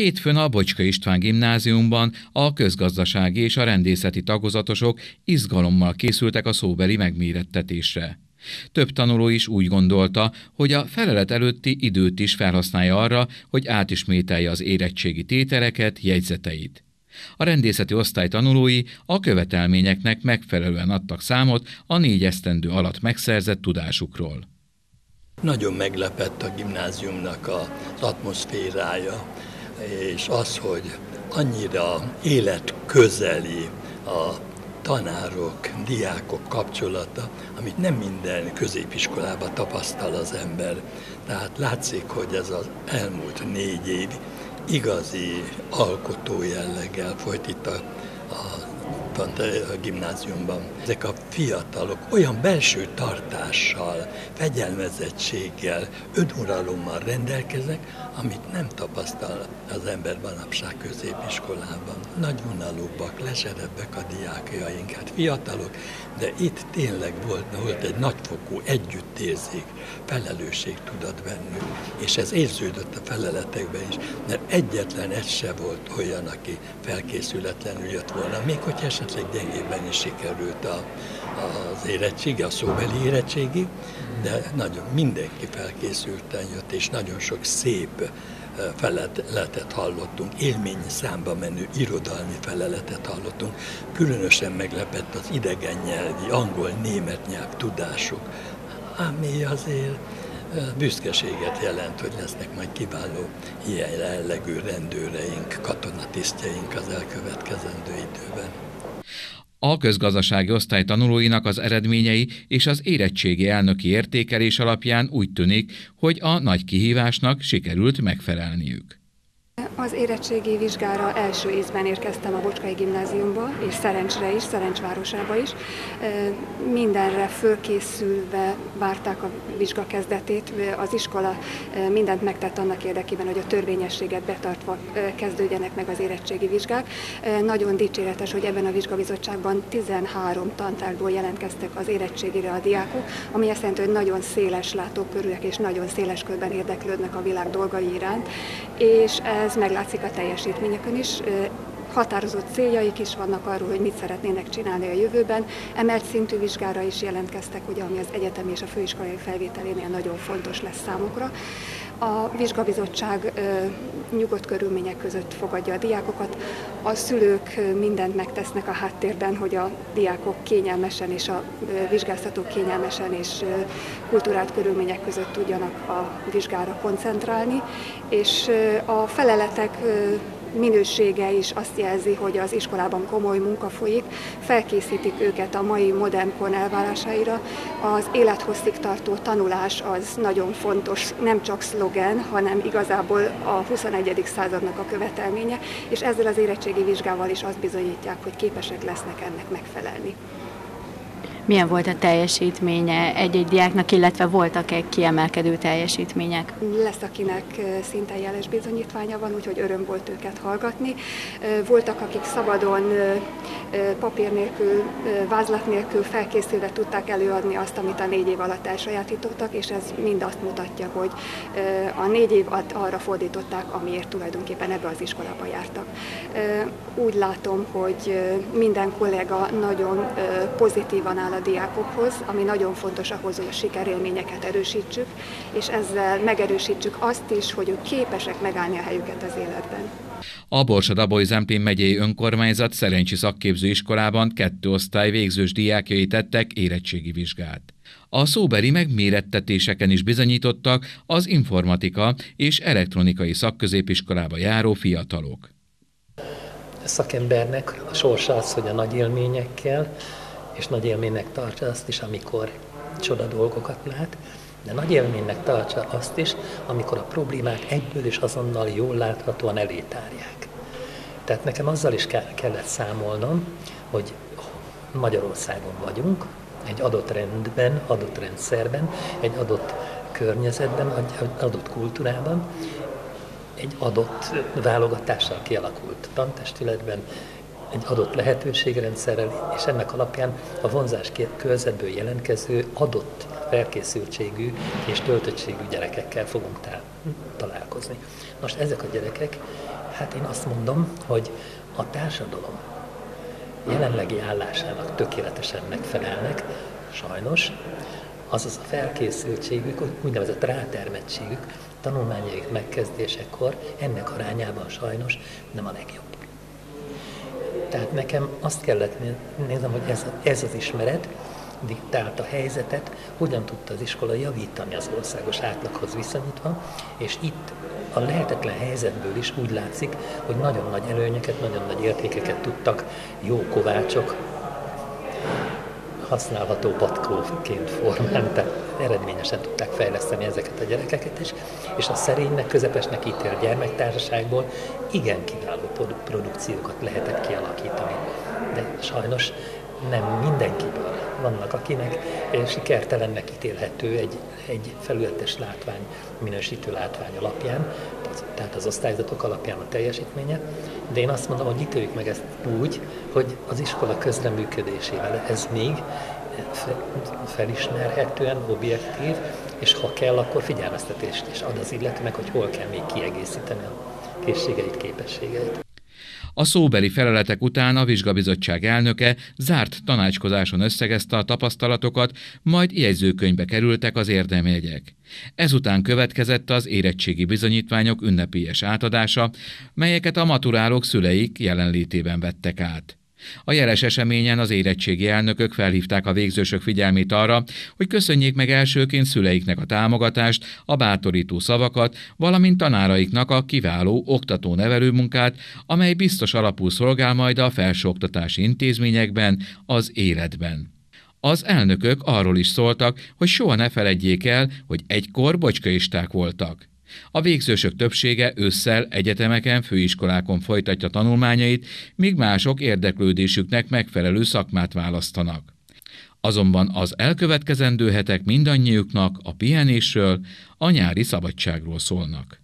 Hétfőn a Bocska István gimnáziumban a közgazdasági és a rendészeti tagozatosok izgalommal készültek a szóbeli megmérettetésre. Több tanuló is úgy gondolta, hogy a felelet előtti időt is felhasználja arra, hogy átismételje az érettségi tételeket, jegyzeteit. A rendészeti osztály tanulói a követelményeknek megfelelően adtak számot a négy esztendő alatt megszerzett tudásukról. Nagyon meglepett a gimnáziumnak az atmoszférája, és az, hogy annyira életközeli a tanárok, diákok kapcsolata, amit nem minden középiskolában tapasztal az ember. Tehát látszik, hogy ez az elmúlt négy év igazi alkotó jelleggel folyt itt a, a a gimnáziumban. Ezek a fiatalok olyan belső tartással, fegyelmezettséggel, önuralommal rendelkeznek, amit nem tapasztal az ember manapság középiskolában. Nagy vonalúbbak, leserebbek a diákjaink, hát fiatalok, de itt tényleg volt, volt egy nagyfokú együttérzék, felelősség tudat bennük, és ez érződött a feleletekben is, mert egyetlen egy se volt olyan, aki felkészületlenül jött volna, még hogy esetleg gyengében is sikerült a, az érettségi, a szóbeli érettségi, de nagyon mindenki felkészülten jött, és nagyon sok szép feleletet hallottunk, élmény számba menő irodalmi feleletet hallottunk. Különösen meglepett az idegen nyelvi, angol, német nyelv tudásuk, ami azért büszkeséget jelent, hogy lesznek majd kiváló ilyen jellegű rendőreink, katonatisztjeink az elkövetkezendő időben. A közgazdasági osztály tanulóinak az eredményei és az érettségi elnöki értékelés alapján úgy tűnik, hogy a nagy kihívásnak sikerült megfelelniük. Az érettségi vizsgára első ízben érkeztem a Bocskai Gimnáziumba, és Szerencsre is, Szerencsvárosába is. Mindenre fölkészülve várták a vizsga kezdetét. Az iskola mindent megtett annak érdekében, hogy a törvényességet betartva kezdődjenek meg az érettségi vizsgák. Nagyon dicséretes, hogy ebben a vizsgabizottságban 13 tantárból jelentkeztek az érettségire a diákok, ami azt jelenti, hogy nagyon széles látókörűek és nagyon széles körben érdeklődnek a világ dolgai iránt, és ez meglátszik a teljesítményekön is. Határozott céljaik is vannak arról, hogy mit szeretnének csinálni a jövőben. Emelt szintű vizsgára is jelentkeztek, ugye, ami az egyetem és a főiskolai felvételénél nagyon fontos lesz számukra. A vizsgabizottság nyugodt körülmények között fogadja a diákokat. A szülők mindent megtesznek a háttérben, hogy a diákok kényelmesen és a vizsgáztatók kényelmesen és kultúrált körülmények között tudjanak a vizsgára koncentrálni, és a feleletek minősége is azt jelzi, hogy az iskolában komoly munka folyik, felkészítik őket a mai modern kor elvárásaira. Az élethosszig tartó tanulás az nagyon fontos, nem csak szlogen, hanem igazából a 21. századnak a követelménye, és ezzel az érettségi vizsgával is azt bizonyítják, hogy képesek lesznek ennek megfelelni milyen volt a teljesítménye egy-egy diáknak, illetve voltak-e kiemelkedő teljesítmények? Lesz, akinek szinte jeles bizonyítványa van, úgyhogy öröm volt őket hallgatni. Voltak, akik szabadon papír nélkül, vázlat nélkül felkészülve tudták előadni azt, amit a négy év alatt elsajátítottak, és ez mind azt mutatja, hogy a négy év arra fordították, amiért tulajdonképpen ebbe az iskolába jártak. Úgy látom, hogy minden kollega nagyon pozitívan áll diákokhoz, ami nagyon fontos ahhoz, hogy a sikerélményeket erősítsük, és ezzel megerősítsük azt is, hogy ők képesek megállni a helyüket az életben. A Borsod-Abaúj Zemplén megyei önkormányzat Szerencsi szakképzőiskolában kettő osztály végzős diákjai tettek érettségi vizsgát. A szóbeli megmérettetéseken is bizonyítottak az informatika és elektronikai szakközépiskolába járó fiatalok. A szakembernek a sorsa az, hogy a nagy élményekkel, és nagy élménynek tartsa azt is, amikor csoda dolgokat lát, de nagy élménynek tartsa azt is, amikor a problémák egyből és azonnal jól láthatóan elétárják. Tehát nekem azzal is kellett számolnom, hogy Magyarországon vagyunk, egy adott rendben, adott rendszerben, egy adott környezetben, egy adott kultúrában, egy adott válogatással kialakult tantestületben, egy adott lehetőségrendszerrel, és ennek alapján a vonzás körzetből jelentkező adott felkészültségű és töltöttségű gyerekekkel fogunk találkozni. Most ezek a gyerekek Hát én azt mondom, hogy a társadalom jelenlegi állásának tökéletesen megfelelnek, sajnos, azaz a felkészültségük, úgynevezett rátermettségük, tanulmányaik megkezdésekor ennek arányában sajnos nem a legjobb. Tehát nekem azt kellett néznem, hogy ez, ez az ismeret diktált a helyzetet, hogyan tudta az iskola javítani az országos átlaghoz viszonyítva, és itt a lehetetlen helyzetből is úgy látszik, hogy nagyon nagy előnyeket, nagyon nagy értékeket tudtak jó kovácsok használható patkóként formálni, eredményesen tudták fejleszteni ezeket a gyerekeket is, és a szerénynek, közepesnek ítélt gyermektársaságból igen kiváló produkciókat lehetett kialakítani. De sajnos nem mindenkiből vannak, akinek sikertelennek ítélhető egy, egy felületes látvány, minősítő látvány alapján, tehát az osztályzatok alapján a teljesítménye, de én azt mondom, hogy ítéljük meg ezt úgy, hogy az iskola közreműködésével ez még felismerhetően objektív, és ha kell, akkor figyelmeztetést is ad az illetőnek, hogy hol kell még kiegészíteni a készségeit, képességeit. A szóbeli feleletek után a vizsgabizottság elnöke zárt tanácskozáson összegezte a tapasztalatokat, majd jegyzőkönyvbe kerültek az érdemjegyek. Ezután következett az érettségi bizonyítványok ünnepélyes átadása, melyeket a maturálók szüleik jelenlétében vettek át. A jeles eseményen az érettségi elnökök felhívták a végzősök figyelmét arra, hogy köszönjék meg elsőként szüleiknek a támogatást, a bátorító szavakat, valamint tanáraiknak a kiváló oktató-nevelő munkát, amely biztos alapul szolgál majd a felsőoktatási intézményekben, az életben. Az elnökök arról is szóltak, hogy soha ne feledjék el, hogy egykor bocskaisták voltak. A végzősök többsége ősszel egyetemeken, főiskolákon folytatja tanulmányait, míg mások érdeklődésüknek megfelelő szakmát választanak. Azonban az elkövetkezendő hetek mindannyiuknak a pihenésről, a nyári szabadságról szólnak.